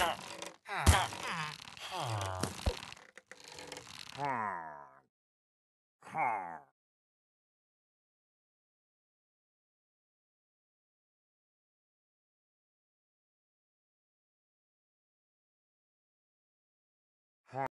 Stop. Honk. Honk.